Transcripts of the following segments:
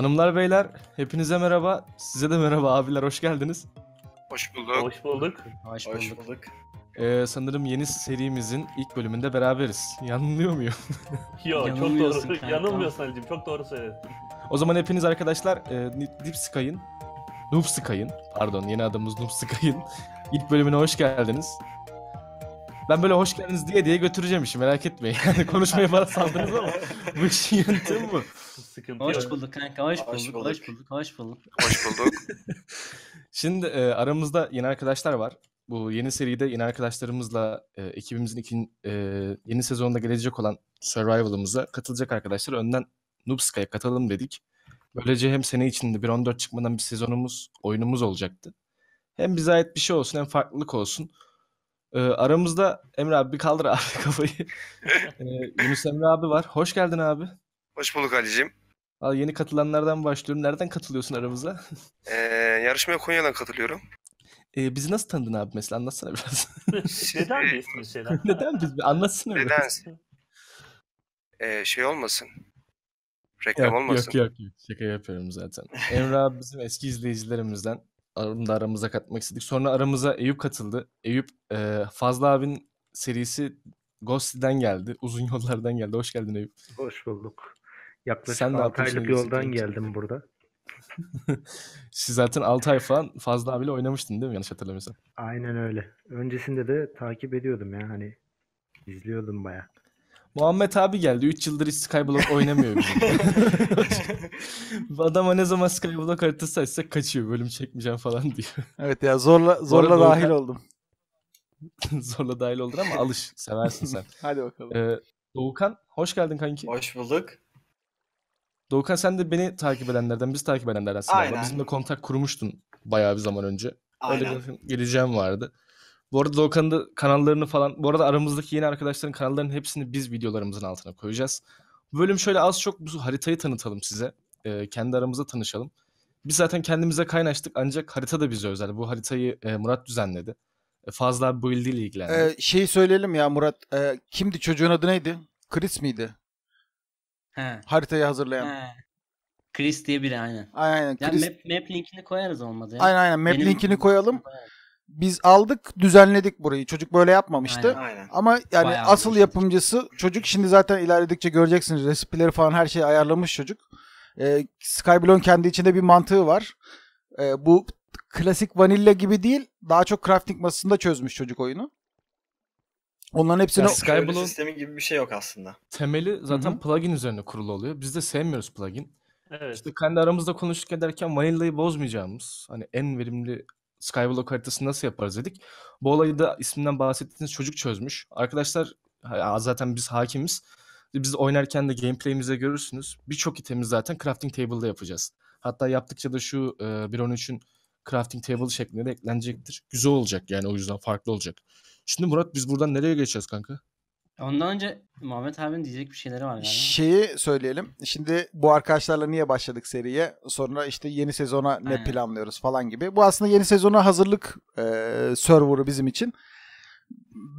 Hanımlar beyler hepinize merhaba. Size de merhaba abiler hoş geldiniz. Hoş bulduk. Hoş bulduk. Hoş Hoş bulduk. bulduk. Ee, sanırım yeni serimizin ilk bölümünde beraberiz. Yanılıyor muyum? Yo çok doğru. kanka. Yanılmıyorsun Ali'cim çok doğru söyledin. o zaman hepiniz arkadaşlar e, Deep Sky'ın, Noob Sky'ın, pardon yeni adımız Noob Sky'ın ilk bölümüne hoş geldiniz. Ben böyle hoş geldiniz diye diye götüreceğim işi merak etmeyin. Yani konuşmaya bana saldınız ama bu işin yöntemi bu. Sıkıntı Hoş yok. bulduk kanka, hoş Hoş bulduk, bulduk. hoş bulduk, hoş bulduk. Hoş bulduk. Şimdi e, aramızda yeni arkadaşlar var. Bu yeni seride yeni arkadaşlarımızla e, ekibimizin ikin, e, yeni sezonunda gelecek olan Survival'ımıza katılacak arkadaşlar önden Noobsky'a katalım dedik. Böylece hem sene içinde 1.14 çıkmadan bir sezonumuz, oyunumuz olacaktı. Hem bize ait bir şey olsun hem farklılık olsun. E, aramızda Emre abi bir kaldır abi kafayı. e, Yunus Emre abi var. Hoş geldin abi. Hoş bulduk Ali'cim. Al, yeni katılanlardan başlıyorum. Nereden katılıyorsun aramıza? Ee, yarışmaya Konya'dan katılıyorum. E, bizi nasıl tanıdın abi mesela anlatsana biraz. Neden ismi şeyler? Neden biz? Bir anlatsana biraz. Neden? Ee, şey olmasın. Reklam olmasın. Yok yok yok. Şaka yapıyorum zaten. Emre abi bizim eski izleyicilerimizden. Onu da aramıza katmak istedik. Sonra aramıza Eyüp katıldı. Eyüp e, Fazla abinin serisi Ghostly'den geldi. Uzun yollardan geldi. Hoş geldin Eyüp. Hoş bulduk. Yaklaşık Sen ne 6 yapıyorsun aylık yoldan kanka? geldim burada. Siz zaten 6 ay falan Fazla abiyle oynamıştın değil mi? Yanlış hatırlamıyorsam. Aynen öyle. Öncesinde de takip ediyordum ya hani izliyordum baya. Muhammed abi geldi. 3 yıldır hiç Skyblock oynamıyor bizim. Bu Adama ne zaman Skyblock haritası açsak kaçıyor. Bölüm çekmeyeceğim falan diyor. Evet ya zorla zorla arada dahil Volkan- oldum. Zorla dahil oldun ama alış. Seversin sen. Hadi bakalım. Ee, Doğukan hoş geldin kanki. Hoş bulduk. Doğukan sen de beni takip edenlerden, biz takip edenlerdensin galiba. Aynen. Bizimle kontak kurmuştun bayağı bir zaman önce. Öyle Aynen. bir geleceğim vardı. Bu arada Doğukan'ın da kanallarını falan, bu arada aramızdaki yeni arkadaşların kanallarının hepsini biz videolarımızın altına koyacağız. Bu bölüm şöyle az çok bu haritayı tanıtalım size. Ee, kendi aramızda tanışalım. Biz zaten kendimize kaynaştık ancak harita da bize özel. Bu haritayı e, Murat düzenledi. E, Fazla abi bu ildiyle ilgilendi. Ee, şeyi söyleyelim ya Murat. Ee, kimdi çocuğun adı neydi? Chris miydi? He. Haritayı hazırlayan. He. Chris diye biri aynen. Aynen. Ya Chris. map, map linkini koyarız olmadı ya. Aynen aynen. Map Benim- linkini koyalım. Koyarız. Biz aldık, düzenledik burayı. Çocuk böyle yapmamıştı. Aynen. Aynen. Ama yani Bayağı asıl yapımcısı çocuk şimdi zaten ilerledikçe göreceksiniz. Resipileri falan her şeyi ayarlamış çocuk. Ee, Skyblock'un kendi içinde bir mantığı var. Ee, bu klasik vanilla gibi değil. Daha çok crafting masasında çözmüş çocuk oyunu. Onların hepsini Ya Skyblock Skyblock- sistemi gibi bir şey yok aslında. Temeli zaten Hı hı. plugin üzerine kurulu oluyor. Biz de sevmiyoruz plugin. Evet. İşte kendi aramızda konuştuk ederken Vanilla'yı bozmayacağımız hani en verimli Skyblock haritası nasıl yaparız dedik. Bu olayı da isminden bahsettiğiniz çocuk çözmüş. Arkadaşlar zaten biz hakimiz. Biz oynarken de gameplay'imizde görürsünüz. Birçok itemi zaten crafting table'da yapacağız. Hatta yaptıkça da şu e, 1.13'ün crafting table şeklinde de eklenecektir. Güzel olacak yani o yüzden farklı olacak. Şimdi Murat biz buradan nereye geçeceğiz kanka? Ondan önce Muhammed abinin diyecek bir şeyleri var galiba. Şeyi söyleyelim. Şimdi bu arkadaşlarla niye başladık seriye? Sonra işte yeni sezona ne Aynen. planlıyoruz falan gibi. Bu aslında yeni sezona hazırlık e, server'ı bizim için.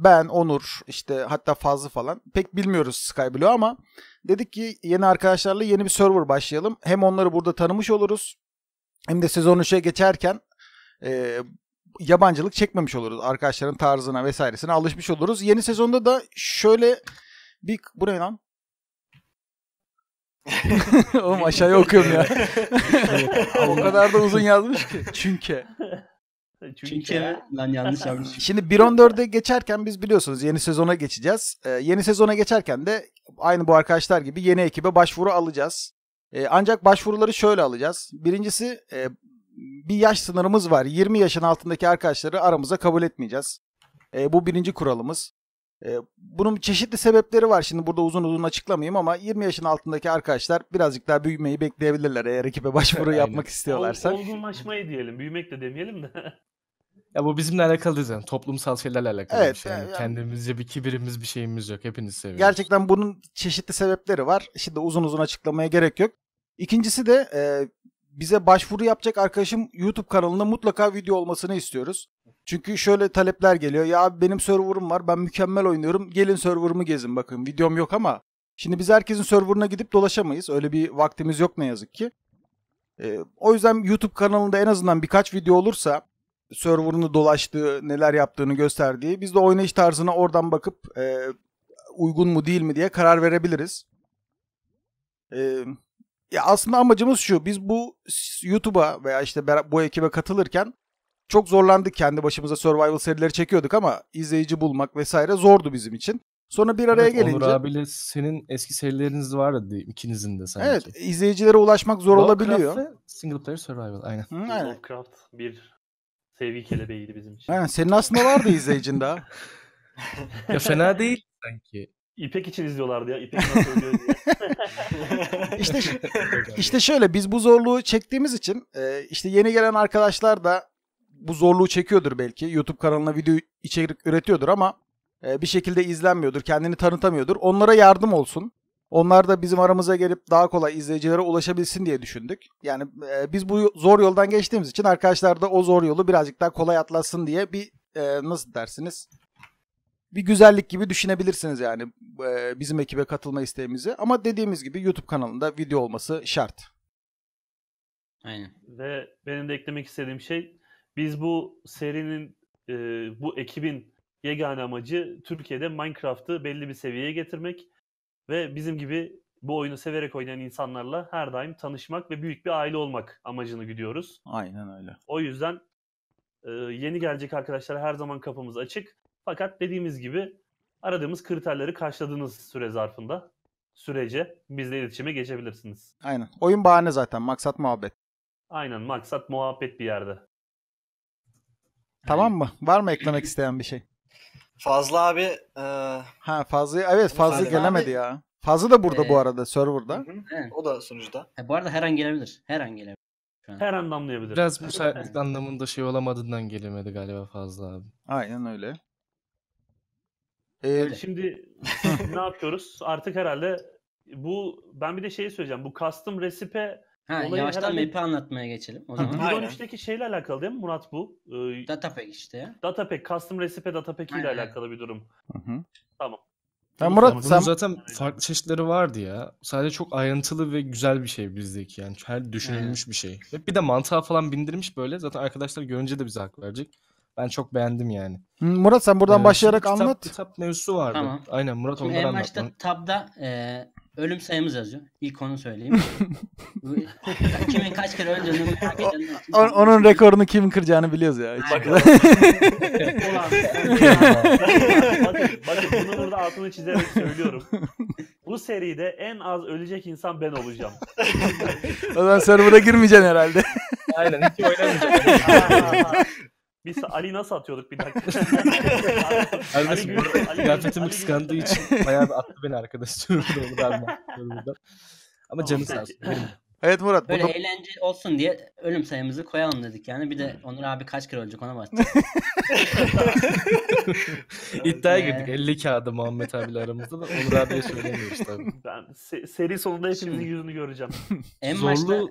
Ben, Onur, işte hatta Fazlı falan pek bilmiyoruz Skyblock'u ama dedik ki yeni arkadaşlarla yeni bir server başlayalım. Hem onları burada tanımış oluruz hem de sezon 3'e geçerken e, yabancılık çekmemiş oluruz. Arkadaşların tarzına vesairesine alışmış oluruz. Yeni sezonda da şöyle bir... Bu ne lan? Oğlum aşağıya okuyorum ya. o kadar da uzun yazmış ki. Çünkü. Çünkü ben yanlış yazmışım. Şimdi 1.14'e geçerken biz biliyorsunuz yeni sezona geçeceğiz. Ee, yeni sezona geçerken de aynı bu arkadaşlar gibi yeni ekibe başvuru alacağız. Ee, ancak başvuruları şöyle alacağız. Birincisi e, bir yaş sınırımız var. 20 yaşın altındaki arkadaşları aramıza kabul etmeyeceğiz. Ee, bu birinci kuralımız. Ee, bunun çeşitli sebepleri var. Şimdi burada uzun uzun açıklamayayım ama 20 yaşın altındaki arkadaşlar birazcık daha büyümeyi bekleyebilirler eğer ekibe başvuru yapmak istiyorlarsa. Ol, olgunlaşmayı diyelim. Büyümek de demeyelim de. Ya bu bizimle alakalı değil zaten. Toplumsal şeylerle alakalı Evet, bir şey. Yani yani- Kendimizce bir kibirimiz bir şeyimiz yok. Hepiniz seviyoruz. Gerçekten bunun çeşitli sebepleri var. Şimdi uzun uzun açıklamaya gerek yok. İkincisi de e, bize başvuru yapacak arkadaşım YouTube kanalında mutlaka video olmasını istiyoruz. Çünkü şöyle talepler geliyor. Ya abi benim server'ım var. Ben mükemmel oynuyorum. Gelin server'ımı gezin bakın. Videom yok ama şimdi biz herkesin server'ına gidip dolaşamayız. Öyle bir vaktimiz yok ne yazık ki. E, o yüzden YouTube kanalında en azından birkaç video olursa serverını dolaştığı, neler yaptığını gösterdiği biz de oynayış tarzına oradan bakıp e, uygun mu değil mi diye karar verebiliriz. E, ya aslında amacımız şu. Biz bu YouTube'a veya işte bu ekibe katılırken çok zorlandık kendi başımıza survival serileri çekiyorduk ama izleyici bulmak vesaire zordu bizim için. Sonra bir araya Evet, gelince Onur abiyle senin eski serileriniz vardı ikinizin de sanki. evet izleyicilere ulaşmak zor Lovecraft olabiliyor. ve Single player survival aynen. Hı, aynen. Lovecraft bir sevgi kelebeğiydi bizim için. Aynen senin aslında vardı izleyicin daha. ya fena değil sanki. İpek için izliyorlardı ya. İpek nasıl ölüyor diye. İşte işte şöyle biz bu zorluğu çektiğimiz için e, işte yeni gelen arkadaşlar da bu zorluğu çekiyordur belki. YouTube kanalına video içerik üretiyordur ama e, bir şekilde izlenmiyordur, kendini tanıtamıyordur. Onlara yardım olsun. Onlar da bizim aramıza gelip daha kolay izleyicilere ulaşabilsin diye düşündük. Yani e, biz bu zor yoldan geçtiğimiz için arkadaşlar da o zor yolu birazcık daha kolay atlatsın diye bir nasıl dersiniz? Bir güzellik gibi düşünebilirsiniz yani e, bizim ekibe katılma isteğimizi. Ama dediğimiz gibi YouTube kanalında video olması şart. Aynen. Ve benim de eklemek istediğim şey biz bu serinin e, bu ekibin yegane amacı Türkiye'de Minecraft'ı belli bir seviyeye getirmek ve bizim gibi bu oyunu severek oynayan insanlarla her daim tanışmak ve büyük bir aile olmak amacını gidiyoruz. Aynen öyle. O yüzden e, yeni gelecek arkadaşlara her zaman kapımız açık. Fakat dediğimiz gibi aradığımız kriterleri karşıladığınız süre zarfında sürece bizle iletişime geçebilirsiniz. Aynen. Oyun bahane zaten. Maksat muhabbet. Aynen maksat muhabbet bir yerde. Tamam mı? Var mı eklemek isteyen bir şey? Fazla abi e, Ha Fazlı evet Fazlı Fazlı gelemedi abi- ya. Fazlı da burada bu Ee, arada serverda. Evet. o da sunucuda. E, bu arada her an gelebilir. Her an gelebilir. Her an damlayabilir. Biraz müsaitlik anlamında şey olamadığından gelemedi galiba fazla abi. Aynen öyle. Ee, Öyle. Şimdi ne yapıyoruz? Artık herhalde bu ben bir de şeyi söyleyeceğim. Bu custom recipe Ha, Olayı yavaştan herhalde- map'i anlatmaya geçelim o zaman. Aynen. 1.13'teki şeyle alakalı değil mi Murat bu? Ee, Datapack işte. Datapack, custom recipe datapack ile alakalı bir durum. hı hı. Tamam. Ya Murat Bunun sen zaten farklı çeşitleri vardı ya. Sadece çok ayrıntılı ve güzel bir şey bizdeki yani. Her düşünülmüş bir şey. Ve bir de mantığa falan bindirmiş böyle. Zaten arkadaşlar görünce de bize hak verecek. Ben çok beğendim yani. Murat sen buradan Ee, başlayarak kitap, anlat. Kitap mevzusu vardı. Tamam. Aynen Murat Şimdi onları en başta anlat. tabda e, ölüm sayımız yazıyor. İlk onu söyleyeyim. Kimin kaç kere öldüğünü merak edenler için. O- onun rekorunu kim kıracağını biliyoruz ya. Bakın, bakın bunu burada altını çizerek söylüyorum. Bu seride en az ölecek insan ben olacağım. O zaman server'a girmeyeceksin herhalde. Aynen hiç oynamayacak. Biz Ali nasıl atıyorduk bir dakika. Kardeşim kıyafetimi kıskandığı için bayağı bir attı beni arkadaş. Abi. Server'da. Ama canı sağ olsun. Evet Murat. Böyle burada- eğlence olsun diye ölüm sayımızı koyalım dedik yani. Bir de Onur abi kaç kere ölecek ona bakacağız. İddiaya Ee, girdik. 50 kağıdı Muhammed abiyle aramızda da Onur abiye söylemiyoruz tabii. Ben se- seri sonunda hepinizin Şimdi- yüzünü göreceğim. En Zorlu- başta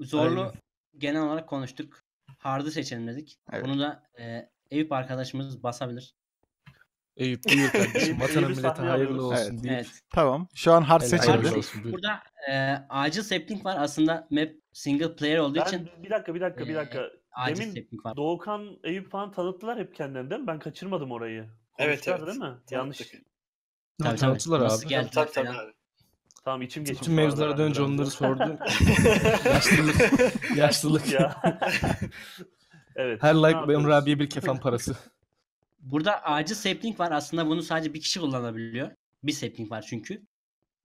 zorlu Aynen. genel olarak konuştuk. Hard'ı seçelim dedik. Evet. Bunu da e, Eyüp arkadaşımız basabilir. Eyüp buyur kardeşim. Eyüp'ü millete hayırlı olsun deyip. Evet. Tamam. Şu an hard seçildi. Burada e, acil sapling var. Aslında map single player olduğu için Ben, bir dakika bir dakika bir Ee, dakika. acil Demin sapling var. Doğukan, Eyüp falan tanıttılar hep kendilerini değil mi? Ben kaçırmadım orayı. Evet, Konuştular evet. değil mi? Tanıttık. Yanlış. Tabii, tabii. Tanıttılar Nasıl abi. geldiler Tabii tabii falan. abi. Tamam içim geçmiş. Arada mevzulara dönünce onları da. sordum. Yaşlılık. Yaşlılık. ya. evet. Her like yapıyoruz? Emre abiye bir kefen parası. Burada acil sapling var. Aslında bunu sadece bir kişi kullanabiliyor. Bir sapling var çünkü.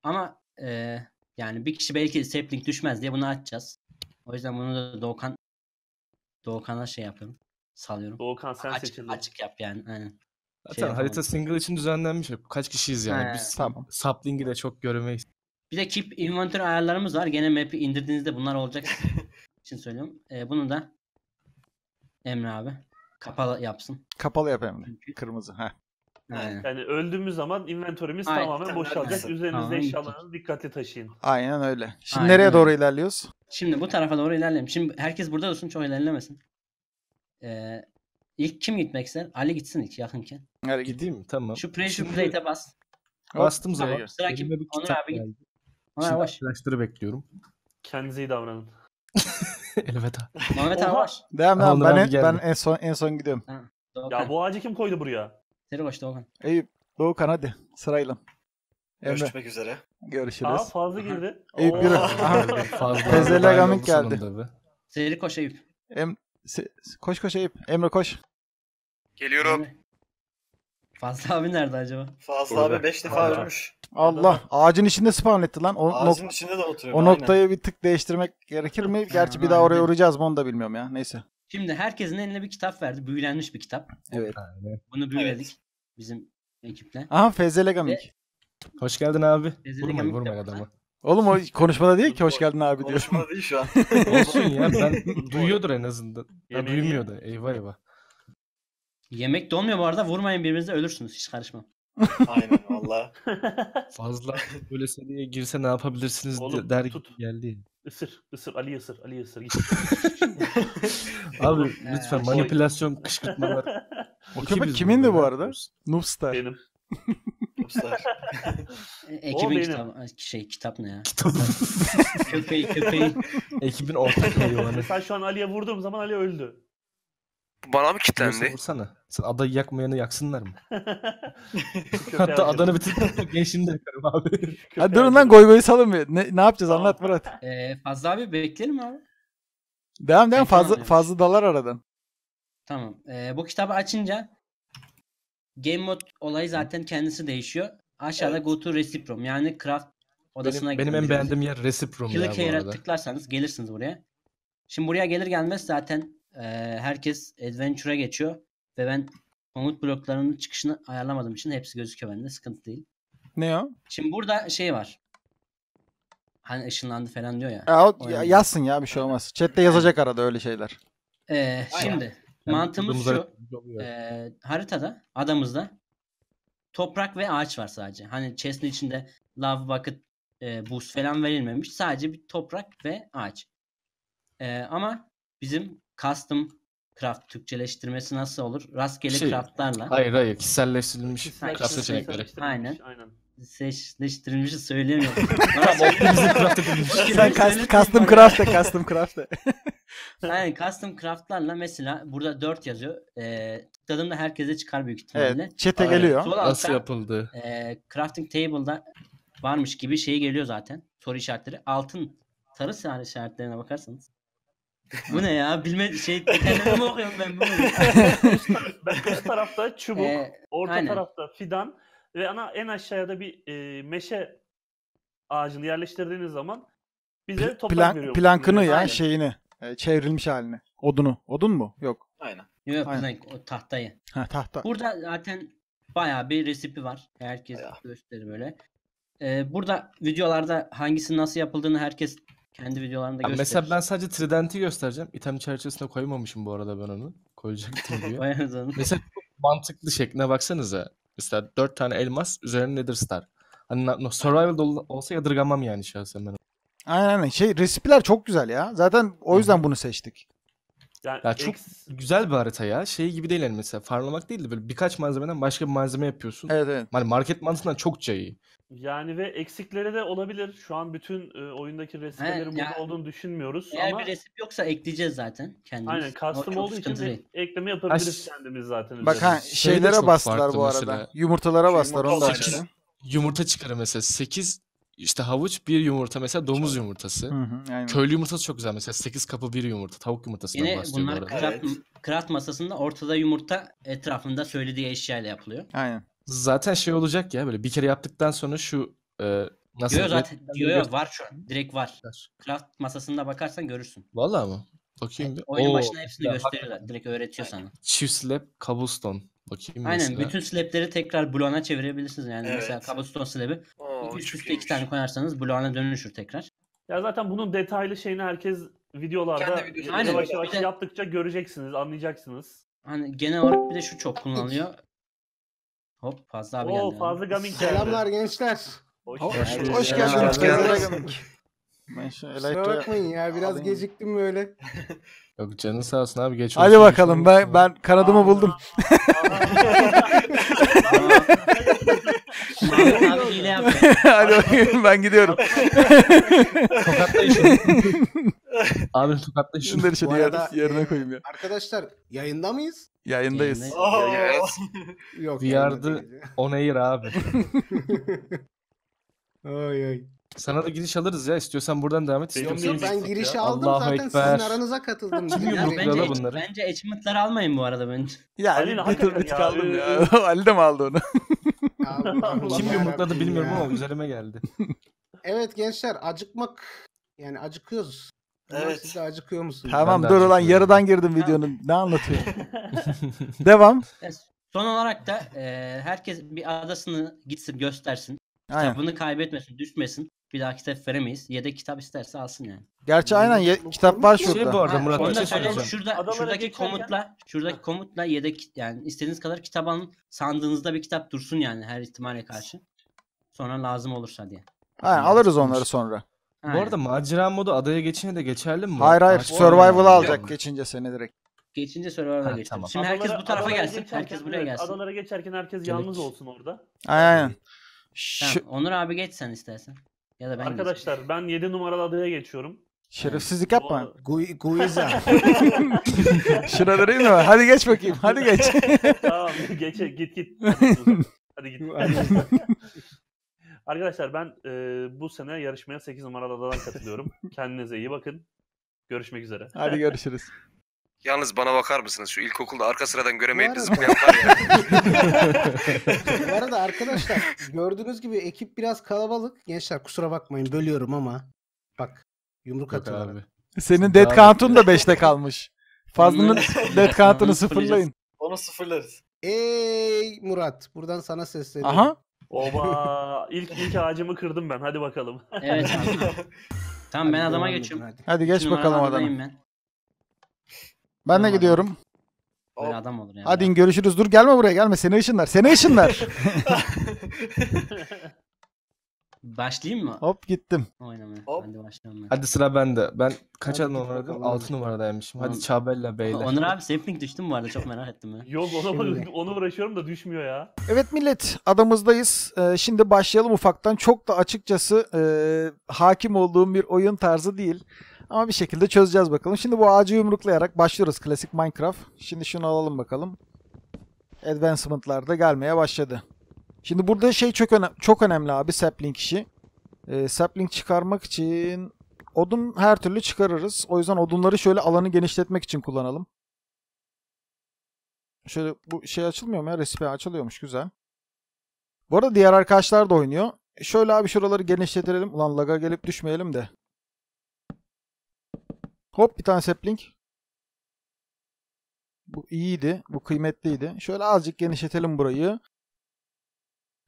Ama e, yani bir kişi belki sapling düşmez diye bunu açacağız. O yüzden bunu da Doğukan Doğukan'a şey yapıyorum. Salıyorum. Doğukan sen açık, seçildin. açık yap yani. Aynen. Zaten yapamadım. harita single için düzenlenmiş. Kaç kişiyiz yani? He, Biz tamam. Sapling'i de çok göremeyiz. Bir de keep inventory ayarlarımız var. Gene map'i indirdiğinizde bunlar olacak için söylüyorum. E, bunu da Emre abi kapalı yapsın. Kapalı yap Emre. Çünkü- Kırmızı. Heh. Aynen. Yani öldüğümüz zaman inventörümüz Aynen. tamamen Tamam, boşalacak. aynen. Üzerinizde Tamam, eşyalarınızı dikkatli taşıyın. Aynen öyle. Şimdi Aynen nereye doğru ilerliyoruz? Şimdi bu tarafa doğru ilerleyelim. Şimdi herkes burada olsun çok ilerlemesin. Ee, ilk kim gitmek ister? Ali gitsin ilk yakınken. Nereye gideyim? Mi? Tamam. Şu pressure Şimdi plate'e bas. Bastım Tamam. zaman. Sıra kim? Onur abi git. Ona Şimdi baş. arkadaşları bekliyorum. Kendinize iyi davranın. Elveda. Mehmet abi Oha! var. Devam devam. Onur Ben, abi en, geldi. ben en son en son gidiyorum. Ya bu ağacı kim koydu buraya? Seri koş Doğukan. Eyüp, Doğukan hadi sırayla. Emre Görüşmek üzere. görüşürüz. Aa fazla girdi. Eyüp Oo. Aha. Fazla. Tezele dahil Gaming oldu geldi. sonunda be. Seri koş Eyüp. Em, se- koş koş Eyüp. Emre koş. Geliyorum. Emre. Fazla abi nerede acaba? Fazla Burada. abi 5 defa Vallahi. ölmüş. Allah ağacın içinde spawn etti lan. O, nok- Ağzın içinde de oturuyor. o aynen. noktayı bir tık değiştirmek gerekir mi? Gerçi bir daha oraya uğrayacağız mı onu da bilmiyorum ya. Neyse. Şimdi herkesin eline bir kitap verdi. Büyülenmiş bir kitap. Evet. Bunu büyüledik. Bizim ekiple. Aha Fezele Gaming. Hoş geldin abi. Tezele Vurmayın vurmayın burada. adamı. Oğlum o konuşmada değil ki hoş geldin abi diyor. Konuşma değil şu an. Olsun ya ben duyuyordur en azından. Ya duymuyordu. Eyvah eyvah. Yemek de olmuyor bu arada. Vurmayın birbirinize ölürsünüz. Hiç karışmam. Aynen valla. Fazla böyle seriye girse ne yapabilirsiniz Oğlum, de- der tut. geldi. Isır, ısır, Ali ısır, Ali ısır. Git. Abi Ee, lütfen şey- manipülasyon kışkırtmalar. O köpek kimindi burada, bu arada? Noobstar. Benim. E, ekibin kitabı. Ay, Şey kitap ne ya? köpeği köpeği. Ekibin ortak hayvanı. Sen şu an Ali'ye vurduğum zaman Ali öldü. Bana mı Nasıl kilitlendi? vursana. Sen adayı yakmayanı yaksınlar mı? Hatta adanı bitirip gençliğini de yakarım abi. Hadi durun lan goy goy salın bir. Ne, ne yapacağız Tamam. anlat Murat. Ee, fazla abi bekleyelim abi. Devam devam Ekran fazla fazla dalar aradan. Tamam. Ee, bu kitabı açınca Game Mode olayı zaten kendisi değişiyor. Aşağıda Evet. Go to Recipe Room yani craft odasına Benim, benim en beğendiğim yer Recip Room ya Click bu Here'e arada. tıklarsanız gelirsiniz buraya. Şimdi buraya gelir gelmez zaten e, herkes Adventure'a geçiyor ve ben komut bloklarının çıkışını ayarlamadığım için hepsi gözüküyor bende. Sıkıntı değil. Ne o? Şimdi burada şey var. Hani ışınlandı falan diyor ya. Ya, o- ya- yani. yazsın ya bir şey olmaz. Chat'te yazacak arada öyle şeyler. Ee, şimdi mantığımız Kırmızı şu. e, haritada adamızda toprak ve ağaç var sadece. Hani chest'in içinde lava bucket e, boost falan verilmemiş. Sadece bir toprak ve ağaç. E, ama bizim custom craft Türkçeleştirmesi nasıl olur? Rastgele Şey, craftlarla Hayır hayır kişiselleştirilmiş Kişisel- craft seçenekleri. Aynen. Aynen. seçleştirilmişi söyleyemiyorum. Tamam optimize craft edilmiş. Sen custom, custom craft de custom craft de. Aynen custom craftlarla mesela burada 4 yazıyor. E, tıkladığımda herkese çıkar büyük ihtimalle. Evet. Chat'e Aynen. geliyor. Sol Nasıl altta yapıldı? e, crafting table'da varmış gibi şey geliyor zaten. Soru işaretleri. Altın sarı sarı işaretlerine bakarsanız. Bu ne ya? Bilme şey kendime mi okuyorum ben bunu? Ben üst tarafta çubuk, Ee, orta aynen. tarafta fidan ve ana en aşağıya da bir e, meşe ağacını yerleştirdiğiniz zaman bize toprak Plan, veriyor. plankını ya Aynen. şeyini. e, çevrilmiş halini. Odunu. Odun mu? Yok. Aynen. Yok Aynen. plank, o tahtayı. Ha tahta. Burada zaten bayağı bir resipi var. Herkes Bayağı. gösterir böyle. Ee, burada videolarda hangisinin nasıl yapıldığını herkes kendi videolarında Ya gösterir. mesela ben sadece Trident'i göstereceğim. İtem çerçevesine koymamışım bu arada ben onu. Koyacaktım diyor. Mesela mantıklı şekline baksanıza. Mesela 4 tane elmas üzerine Nether Star. Hani no, survival ol- olsa yadırgamam yani şahsen ben. Aynen aynen. Şey resipiler çok güzel ya. Zaten o yüzden bunu seçtik. Yani Ya çok güzel bir harita ya. Şey gibi değil yani mesela farmlamak değil de böyle birkaç malzemeden başka bir malzeme yapıyorsun. Evet evet. Hani market mantığından çokça iyi. Yani ve eksikleri de olabilir. Şu an bütün e, oyundaki resimlerin burada ya- olduğunu düşünmüyoruz Eğer ama bir resipi yoksa ekleyeceğiz zaten kendimiz. aynen custom olduğu için değil. ekleme yapabiliriz Aş- kendimiz zaten. Bak ha üzerine. Şey şeylere çok bastılar bu arada. mesela. Yumurtalara Şu bastılar onu da olayı. Yumurta çıkarır mesela 8 işte havuç bir yumurta mesela domuz yumurtası. Hı hı, aynen. Köylü yumurtası çok güzel mesela 8 kapı bir yumurta. Tavuk yumurtasından Yine bahsediyor bu bunlar arada. craft, Evet. craft masasında ortada yumurta etrafında söylediği eşyayla yapılıyor. Aynen. Zaten şey olacak ya böyle bir kere yaptıktan sonra şu e, nasıl Diyor zaten diyor ya var şu an. Direkt var. Craft masasında bakarsan görürsün. Vallahi mı? Bakayım bir. Oyunun Oo, başına hepsini ya, gösteriyorlar. Direkt öğretiyor sana. Çift slab cobblestone. Bakayım Aynen mesela. bütün slab'leri tekrar bloğuna çevirebilirsiniz. Yani Evet. mesela cobblestone slab'i Oo, üst çok üste iki tane koyarsanız bloğuna dönüşür tekrar. Ya zaten bunun detaylı şeyini herkes videolarda Kendi yavaş Aynen. yavaş Bir de- yaptıkça göreceksiniz, anlayacaksınız. Hani genel olarak bir de şu çok kullanılıyor. Hop fazla abi Oo geldi. fazla gaming geldi. Selamlar gençler. Hoş Hoş, geldiniz. hoş geldiniz. Ben şu Kusura bakmayın ya biraz alayım. geciktim böyle. Yok canın sağ olsun abi geç Hadi bakalım ben olsun. ben kanadımı buldum. Hile yaptı. Hadi bakayım ben gidiyorum. Tokatlayın şunu. Abi tokatla şunu. Şunları şöyle yer- arada, yerine e, koyayım ya. Arkadaşlar yayında mıyız? Yayındayız. Yayındayız. Yok. We are the-. On air abi. Oy oy. Sana da giriş alırız ya. İstiyorsan buradan devam et. Yok yok ben girişi aldım Allahu zaten Ekber. sizin aranıza katıldım. Kim la bunları? bence achievement'ları almayın bu arada bence. Ya Ali, bir tık bir tık ya, aldım ya. ee. Ali de mi aldı onu? Kim yumrukladı bilmiyorum ya. ama üzerime geldi. Evet gençler acıkmak yani acıkıyoruz. Evet. Siz de acıkıyor musunuz? Tamam dur ulan acıkıyorum. yarıdan girdim videonun. Ne anlatıyor? Devam. Son olarak da e, herkes bir adasını gitsin göstersin. Aynen. Kitabını kaybetmesin, düşmesin. Bir daha kitap veremeyiz. Yedek kitap isterse alsın yani. Gerçi aynen ye- kitap var Şey şurada. bu arada Ha, Murat da şey söyleyeceğim. Şurada, Adalara şuradaki komutla, şuradaki komutla yedek yani istediğiniz kadar kitap alın. Sandığınızda bir kitap dursun yani her ihtimale karşı. Sonra lazım olursa diye. Aynen alırız onları sonra. Bu Aynen. arada macera modu adaya geçince de geçerli mi? Hayır hayır survival'ı Ya. alacak geçince seni direkt. geçince Survivor'a Ha, geçelim. tamam. Şimdi herkes bu tarafa adalara gelsin. geçerken- Herkes buraya evet, gelsin. Adalara geçerken herkes Gerek. yalnız olsun orada. Aynen. Tamam. Şu, Onur abi geç sen istersen. Ya da ben Arkadaşlar ben 7 numaralı adaya geçiyorum. şerefsizlik yapma. Gui- Guiza. Şurada değil mi? Hadi geç bakayım. Hadi geç. tamam geç git git. Hadi git. Arkadaşlar ben e, bu sene yarışmaya 8 numaralı adadan katılıyorum. Kendinize iyi bakın. Görüşmek üzere. Hadi görüşürüz. Yalnız bana bakar mısınız? Şu ilkokulda arka sıradan göremeyip de zıplayan var ya. Bu arada arkadaşlar gördüğünüz gibi ekip biraz kalabalık. Gençler kusura bakmayın bölüyorum ama bak yumruk Yok atıyorlar. abi. Senin dead count'un da 5'te kalmış. Fazlının dead count'unu sıfırlayın. Onu sıfırlarız. Ey Murat buradan sana sesleniyorum. Aha. Oba ilk ilk ağacımı kırdım ben. Hadi bakalım. Evet abi. Tamam ben adama geçiyorum. hadi. Hadi geç Üç bakalım adama. Ben. Ben de Tamam, gidiyorum. Böyle adam olur yani. Hadi görüşürüz. Dur gelme buraya gelme. Seni ışınlar. Seni ışınlar. Başlayayım mı Hop gittim. oynamaya? Hop. Hadi başlayalım. ben. Hadi sıra bende. Ben kaç Hadi numaradayım? bakalım. 6 numaradaymışım. Hadi Tamam. Çabella beyler. Onur abi sampling düştü mü bu arada çok merak ettim ya. Yok ona, ona uğraşıyorum da düşmüyor ya. Evet millet adamızdayız. Ee, şimdi başlayalım ufaktan. Çok da açıkçası e, hakim olduğum bir oyun tarzı değil. Ama bir şekilde çözeceğiz bakalım. Şimdi bu ağacı yumruklayarak başlıyoruz klasik Minecraft. Şimdi şunu alalım bakalım. Advancement'lar da gelmeye başladı. Şimdi burada şey çok önemli, çok önemli abi sapling işi. Ee, sapling çıkarmak için odun her türlü çıkarırız. O yüzden odunları şöyle alanı genişletmek için kullanalım. Şöyle bu şey açılmıyor mu ya? Resipe açılıyormuş. Güzel. Bu arada diğer arkadaşlar da oynuyor. Şöyle abi şuraları genişletelim. Ulan laga gelip düşmeyelim de. Hop bir tane sapling. Bu iyiydi. Bu kıymetliydi. Şöyle azıcık genişletelim burayı.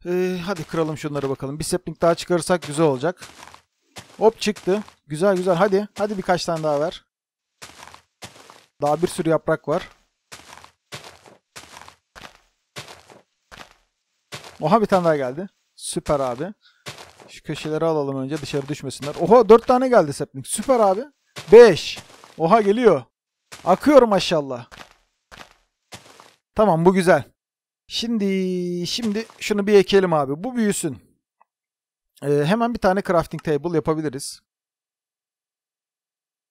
Ee, hadi kıralım şunları bakalım. Bir sapling daha çıkarırsak güzel olacak. Hop çıktı. Güzel güzel. Hadi. Hadi birkaç tane daha ver. Daha bir sürü yaprak var. Oha bir tane daha geldi. Süper abi. Şu köşeleri alalım önce dışarı düşmesinler. Oha 4 tane geldi sapling. Süper abi. 5. Oha geliyor. Akıyor maşallah. Tamam bu güzel. Şimdi şimdi şunu bir ekelim abi. Bu büyüsün. Ee, hemen bir tane crafting table yapabiliriz.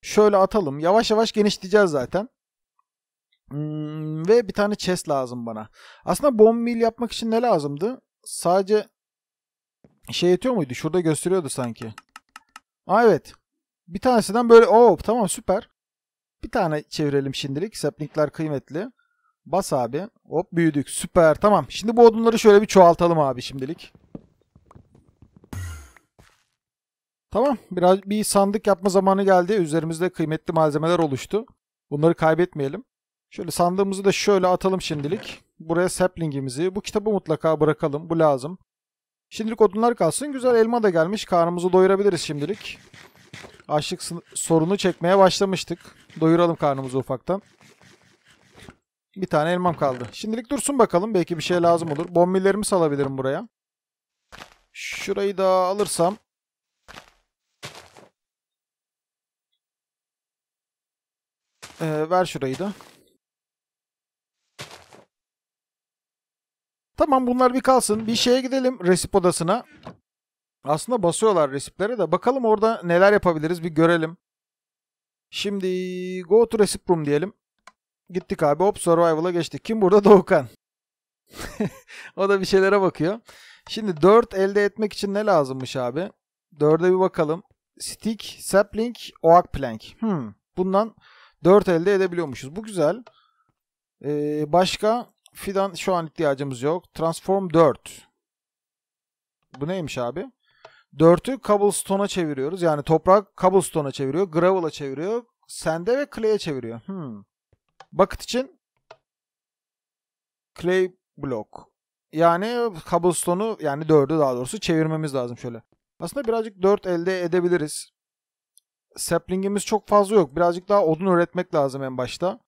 Şöyle atalım. Yavaş yavaş genişleyeceğiz zaten. Hmm, ve bir tane chest lazım bana. Aslında bomb mill yapmak için ne lazımdı? Sadece şey yetiyor muydu? Şurada gösteriyordu sanki. Aa evet. Bir tanesinden böyle o tamam süper. Bir tane çevirelim şimdilik. Saplingler kıymetli. Bas abi. Hop büyüdük. Süper. Tamam. Şimdi bu odunları şöyle bir çoğaltalım abi şimdilik. Tamam. Biraz bir sandık yapma zamanı geldi. Üzerimizde kıymetli malzemeler oluştu. Bunları kaybetmeyelim. Şöyle sandığımızı da şöyle atalım şimdilik. Buraya saplingimizi. Bu kitabı mutlaka bırakalım. Bu lazım. Şimdilik odunlar kalsın. Güzel elma da gelmiş. Karnımızı doyurabiliriz şimdilik. Açlık sorunu çekmeye başlamıştık. Doyuralım karnımızı ufaktan. Bir tane elmam kaldı. Şimdilik dursun bakalım. Belki bir şey lazım olur. Bombilerimi salabilirim buraya. Şurayı da alırsam. Ee, ver şurayı da. Tamam bunlar bir kalsın. Bir şeye gidelim resip odasına. Aslında basıyorlar resiplere de. Bakalım orada neler yapabiliriz bir görelim. Şimdi go to recipe room diyelim. Gittik abi hop survival'a geçtik. Kim burada? Doğukan. o da bir şeylere bakıyor. Şimdi 4 elde etmek için ne lazımmış abi? 4'e bir bakalım. Stick, sapling, oak plank. Hmm. Bundan 4 elde edebiliyormuşuz. Bu güzel. Ee, başka fidan şu an ihtiyacımız yok. Transform 4. Bu neymiş abi? 4'ü cobblestone'a çeviriyoruz. Yani toprak cobblestone'a çeviriyor. Gravel'a çeviriyor. Sand'e ve clay'e çeviriyor. Hmm. Bucket için clay block. Yani cobblestone'u yani 4'ü daha doğrusu çevirmemiz lazım şöyle. Aslında birazcık 4 elde edebiliriz. Sapling'imiz çok fazla yok. Birazcık daha odun üretmek lazım en başta.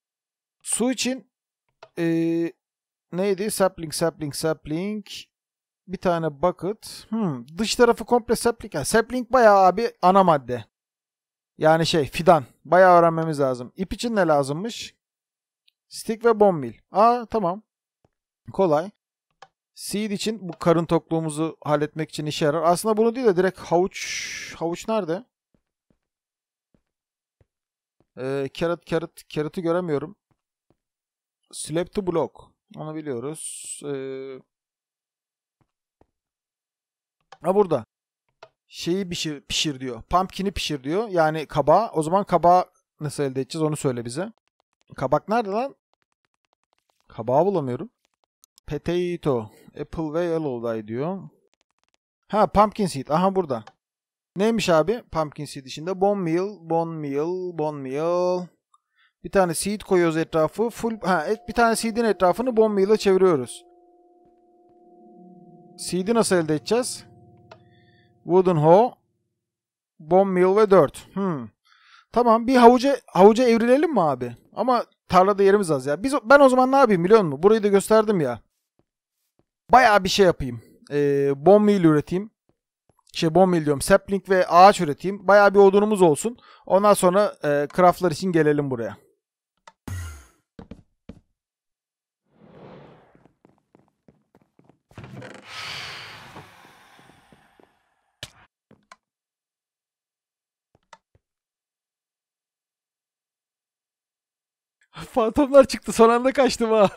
Su için ee, neydi? Sapling, sapling, sapling. Bir tane bucket. Hmm, dış tarafı komple sapling. Yani sapling bayağı abi ana madde. Yani şey fidan. Bayağı öğrenmemiz lazım. İp için ne lazımmış? Stick ve bone meal. Aa tamam. Kolay. Seed için bu karın tokluğumuzu halletmek için işe yarar. Aslında bunu değil de direkt havuç. Havuç nerede? Ee, carrot, carrot, carrot'ı göremiyorum. Slab to block. Onu biliyoruz. Ee... Ha burada. Şeyi pişir, pişir diyor. Pumpkin'i pişir diyor. Yani kabağı. O zaman kabağı nasıl elde edeceğiz onu söyle bize. Kabak nerede lan? Kabağı bulamıyorum. Potato. Apple ve yellow'day diyor. Ha pumpkin seed. Aha burada. Neymiş abi? Pumpkin seed içinde. Bone meal, bone meal, bone meal. Bir tane seed koyuyoruz etrafı. Full ha bir tane seed'in etrafını bone meal'a çeviriyoruz. Seed'i nasıl elde edeceğiz? Wooden hoe, bone meal ve dirt. Hmm. Tamam bir havuca havuca evrilelim mi abi? Ama tarlada yerimiz az ya. Biz ben o zaman ne yapayım biliyor musun? Burayı da gösterdim ya. Bayağı bir şey yapayım. Ee, bone meal üreteyim. Şey bone meal diyorum. Sapling ve ağaç üreteyim. Bayağı bir odunumuz olsun. Ondan sonra e, craftlar için gelelim buraya. Fantomlar çıktı. Son anda kaçtım ha.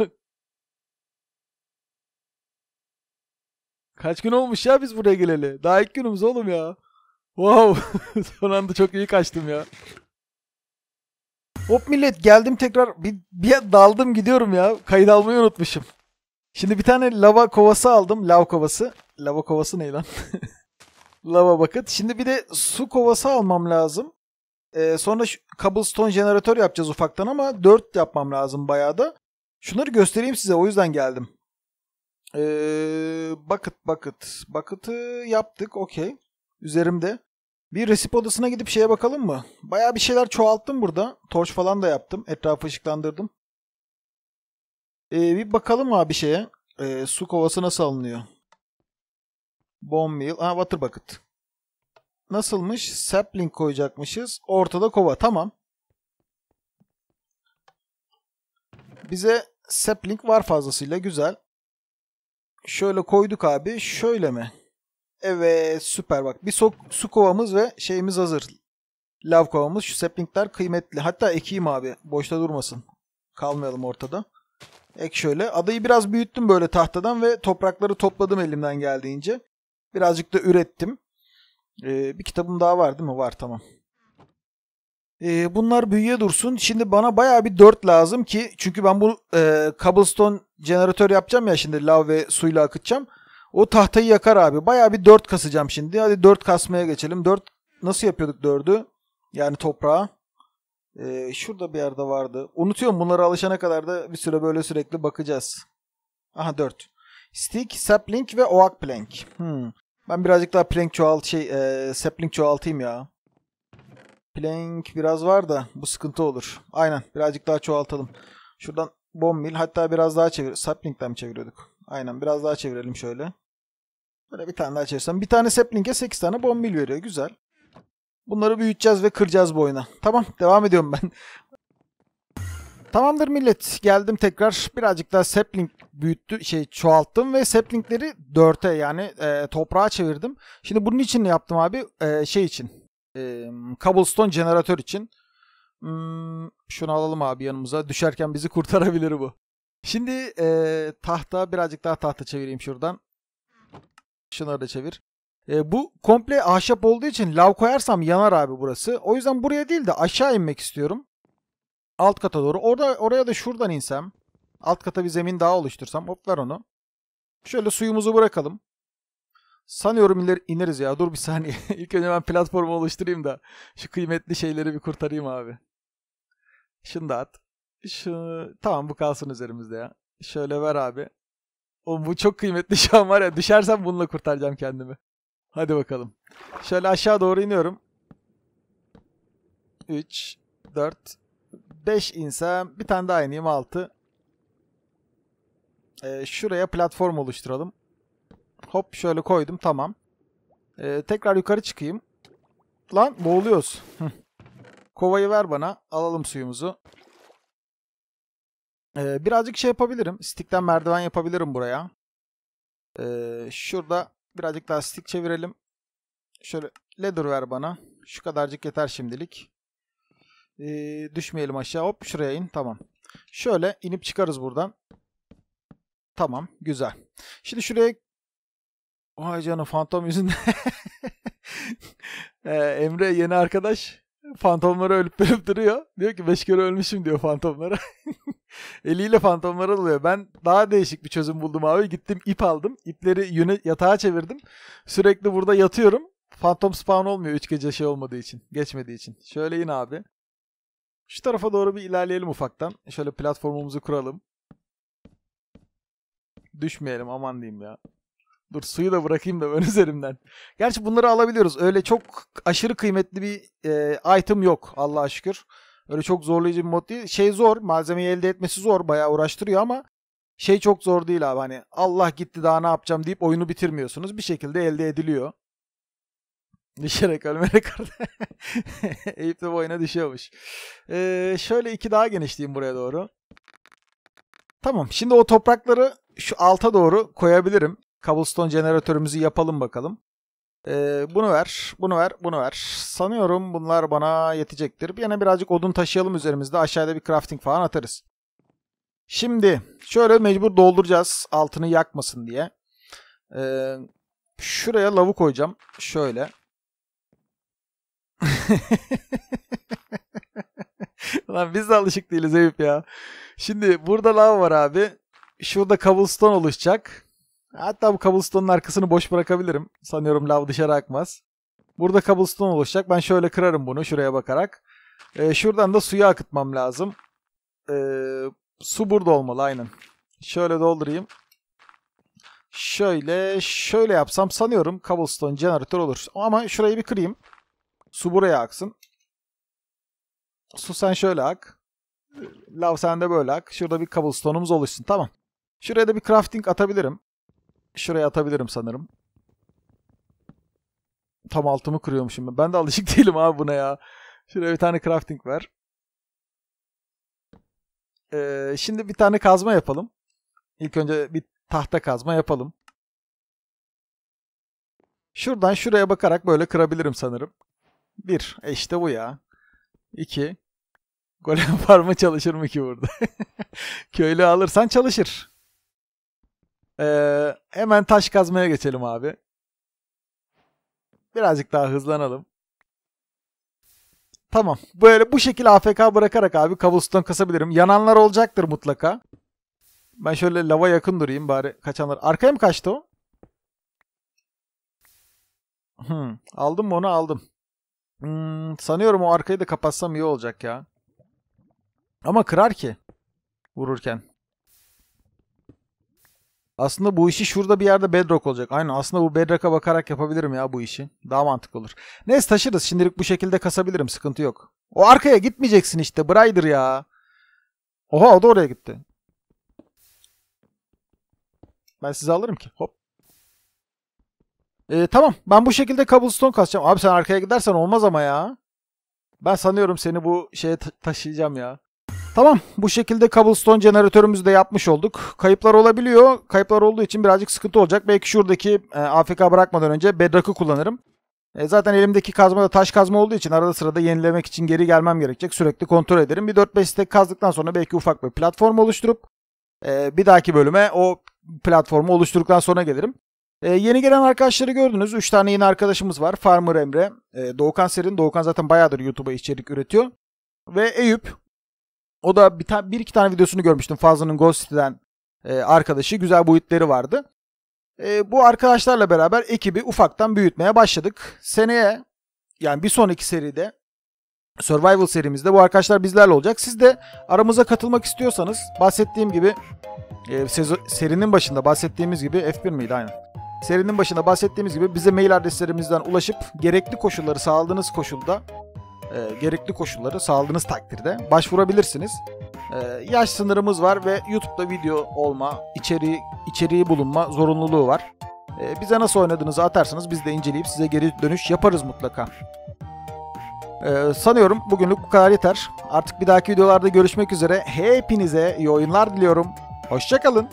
Kaç gün olmuş ya biz buraya geleli. Daha ilk günümüz oğlum ya. Wow. Son anda çok iyi kaçtım ya. Hop millet geldim tekrar bir, bir daldım gidiyorum ya. Kayıt almayı unutmuşum. Şimdi bir tane lava kovası aldım. Lav kovası. Lava kovası ne lan? lava bucket. Şimdi bir de su kovası almam lazım. Ee, sonra şu cobblestone jeneratör yapacağız ufaktan ama 4 yapmam lazım bayağı da. Şunları göstereyim size o yüzden geldim. Ee, bucket bucket. Bucket'ı yaptık okey. Üzerimde. Bir resip odasına gidip şeye bakalım mı? Bayağı bir şeyler çoğalttım burada. Torç falan da yaptım. Etrafı ışıklandırdım. Ee, bir bakalım abi şeye. Ee, su kovası nasıl alınıyor? Bone meal. Ha water bucket. Nasılmış? Sapling koyacakmışız. Ortada kova. Tamam. Bize sapling var fazlasıyla. Güzel. Şöyle koyduk abi. Şöyle mi? Evet süper bak. Bir su, su kovamız ve şeyimiz hazır. Lav kovamız. Şu saplingler kıymetli. Hatta ekeyim abi. Boşta durmasın. Kalmayalım ortada. Ek şöyle. Adayı biraz büyüttüm böyle tahtadan ve toprakları topladım elimden geldiğince. Birazcık da ürettim. Ee, bir kitabım daha var değil mi? Var tamam. Ee, bunlar büyüye dursun. Şimdi bana baya bir 4 lazım ki çünkü ben bu e, cobblestone jeneratör yapacağım ya şimdi lav ve suyla akıtacağım. O tahtayı yakar abi. Baya bir 4 kasacağım şimdi. Hadi 4 kasmaya geçelim. 4 nasıl yapıyorduk 4'ü? Yani toprağa. Ee, şurada bir yerde vardı. Unutuyorum bunlara alışana kadar da bir süre böyle sürekli bakacağız. Aha 4. Stick, sapling ve oak plank. Hmm. Ben birazcık daha plank çoğalt şey e, sapling çoğaltayım ya. Plank biraz var da bu sıkıntı olur. Aynen birazcık daha çoğaltalım. Şuradan bomb hatta biraz daha çevir. Sapling'den mi çeviriyorduk? Aynen biraz daha çevirelim şöyle. Böyle bir tane daha çevirsem. Bir tane sapling'e 8 tane bomb veriyor. Güzel. Bunları büyüteceğiz ve kıracağız bu oyuna. Tamam devam ediyorum ben. Tamamdır millet. Geldim tekrar. Birazcık daha sapling büyüttü, şey çoğalttım ve saplingleri 4'e yani e, toprağa çevirdim. Şimdi bunun için ne yaptım abi? E, şey için. E, cobblestone jeneratör için. Hmm, şunu alalım abi yanımıza. Düşerken bizi kurtarabilir bu. Şimdi eee, tahta birazcık daha tahta çevireyim şuradan. Şunları da çevir. E, bu komple ahşap olduğu için lav koyarsam yanar abi burası. O yüzden buraya değil de aşağı inmek istiyorum. Alt kata doğru. Orada oraya da şuradan insem. Alt kata bir zemin daha oluştursam. Hop ver onu. Şöyle suyumuzu bırakalım. Sanıyorum iner, ineriz ya. Dur bir saniye. İlk önce ben platformu oluşturayım da şu kıymetli şeyleri bir kurtarayım abi. Şunu da at. Şu tamam bu kalsın üzerimizde ya. Şöyle ver abi. Oğlum bu çok kıymetli şu an var ya. Düşersem bununla kurtaracağım kendimi. Hadi bakalım. Şöyle aşağı doğru iniyorum. 3, 4, 5 insem. Bir tane daha ineyim 6. Ee, şuraya platform oluşturalım. Hop şöyle koydum tamam. Ee, tekrar yukarı çıkayım. Lan boğuluyoruz. Kovayı ver bana. Alalım suyumuzu. Ee, birazcık şey yapabilirim. Stick'ten merdiven yapabilirim buraya. Ee, şurada birazcık daha stick çevirelim. Şöyle ladder ver bana. Şu kadarcık yeter şimdilik. Ee, düşmeyelim aşağı. Hop şuraya in. Tamam. Şöyle inip çıkarız buradan. Tamam. Güzel. Şimdi şuraya Vay canım fantom yüzünden. Ee, Emre yeni arkadaş fantomlara ölüp ölüp duruyor. Diyor ki 5 kere ölmüşüm diyor fantomlara. Eliyle fantomlara dalıyor. Ben daha değişik bir çözüm buldum abi. Gittim ip aldım. İpleri yöne, yatağa çevirdim. Sürekli burada yatıyorum. Fantom spawn olmuyor 3 gece şey olmadığı için. Geçmediği için. Şöyle in abi. Şu tarafa doğru bir ilerleyelim ufaktan. Şöyle platformumuzu kuralım. Düşmeyelim aman diyeyim ya. Dur suyu da bırakayım da ön üzerimden. Gerçi bunları alabiliyoruz. Öyle çok aşırı kıymetli bir e, item yok Allah'a şükür. Öyle çok zorlayıcı bir mod değil. Şey zor. Malzemeyi elde etmesi zor. Bayağı uğraştırıyor ama şey çok zor değil abi. Hani Allah gitti daha ne yapacağım deyip oyunu bitirmiyorsunuz. Bir şekilde elde ediliyor. Düşerek ölme rekoru. Eyüp de bu oyuna düşüyormuş. Ee, şöyle iki daha genişleyeyim buraya doğru. Tamam. Şimdi o toprakları şu alta doğru koyabilirim. Cobblestone jeneratörümüzü yapalım bakalım. Ee, bunu ver, bunu ver, bunu ver. Sanıyorum bunlar bana yetecektir. Bir yana birazcık odun taşıyalım üzerimizde. Aşağıda bir crafting falan atarız. Şimdi şöyle mecbur dolduracağız altını yakmasın diye. Ee, şuraya lavu koyacağım. Şöyle. Lan biz de alışık değiliz Eyüp ya. Şimdi burada lav var abi. Şurada cobblestone oluşacak. Hatta bu cobblestone'un arkasını boş bırakabilirim. Sanıyorum lav dışarı akmaz. Burada cobblestone oluşacak. Ben şöyle kırarım bunu şuraya bakarak. Ee, şuradan da suyu akıtmam lazım. Ee, su burada olmalı aynen. Şöyle doldurayım. Şöyle şöyle yapsam sanıyorum cobblestone jeneratör olur. Ama şurayı bir kırayım. Su buraya aksın. Su sen şöyle ak. Lav sen de böyle ak. Şurada bir cobblestone'umuz oluşsun. Tamam. Şuraya da bir crafting atabilirim. Şuraya atabilirim sanırım. Tam altımı kırıyormuşum ben. Ben de alışık değilim abi buna ya. Şuraya bir tane crafting ver. Ee, şimdi bir tane kazma yapalım. İlk önce bir tahta kazma yapalım. Şuradan şuraya bakarak böyle kırabilirim sanırım. Bir. E işte bu ya. İki. Golem farmı çalışır mı ki burada? Köylü alırsan çalışır. Ee, hemen taş kazmaya geçelim abi. Birazcık daha hızlanalım. Tamam. Böyle bu şekilde AFK bırakarak abi cobblestone kasabilirim. Yananlar olacaktır mutlaka. Ben şöyle lava yakın durayım bari kaçanlar. Arkaya mı kaçtı o? Hmm, aldım mı onu aldım. Hmm, sanıyorum o arkayı da kapatsam iyi olacak ya. Ama kırar ki. Vururken. Aslında bu işi şurada bir yerde bedrock olacak. Aynen aslında bu bedrock'a bakarak yapabilirim ya bu işi. Daha mantıklı olur. Neyse taşırız. Şimdilik bu şekilde kasabilirim. Sıkıntı yok. O arkaya gitmeyeceksin işte. Brider ya. Oha o da oraya gitti. Ben sizi alırım ki. Hop. Ee, tamam. Ben bu şekilde cobblestone kasacağım. Abi sen arkaya gidersen olmaz ama ya. Ben sanıyorum seni bu şeye ta- taşıyacağım ya. Tamam. Bu şekilde cobblestone jeneratörümüzü de yapmış olduk. Kayıplar olabiliyor. Kayıplar olduğu için birazcık sıkıntı olacak. Belki şuradaki e, AFK bırakmadan önce bedrock'ı kullanırım. E, zaten elimdeki kazma da taş kazma olduğu için arada sırada yenilemek için geri gelmem gerekecek. Sürekli kontrol ederim. Bir 4-5 stek kazdıktan sonra belki ufak bir platform oluşturup e, bir dahaki bölüme o platformu oluşturduktan sonra gelirim. E, yeni gelen arkadaşları gördünüz. 3 tane yeni arkadaşımız var. Farmer Emre, e, Doğukan Serin. Doğukan zaten bayağıdır YouTube'a içerik üretiyor. Ve Eyüp. O da bir, ta- bir iki tane videosunu görmüştüm. Fazlı'nın Ghost City'den e, arkadaşı. Güzel boyutları vardı. E, bu arkadaşlarla beraber ekibi ufaktan büyütmeye başladık. Seneye yani bir sonraki seride Survival serimizde bu arkadaşlar bizlerle olacak. Siz de aramıza katılmak istiyorsanız bahsettiğim gibi e, serinin başında bahsettiğimiz gibi F1 miydi aynen. Serinin başında bahsettiğimiz gibi bize mail adreslerimizden ulaşıp gerekli koşulları sağladığınız koşulda e, gerekli koşulları sağladığınız takdirde başvurabilirsiniz. E, yaş sınırımız var ve YouTube'da video olma, içeriği içeriği bulunma zorunluluğu var. E, bize nasıl oynadığınızı atarsanız biz de inceleyip size geri dönüş yaparız mutlaka. E, sanıyorum bugünlük bu kadar yeter. Artık bir dahaki videolarda görüşmek üzere. Hepinize iyi oyunlar diliyorum. Hoşçakalın.